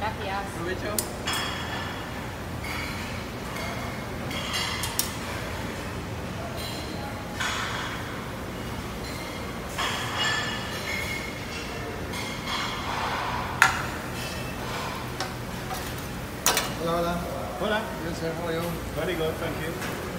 Gracias. Provecho. Hola, hola. Hola. Yes, sir. How are you? Very good, thank you.